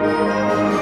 Música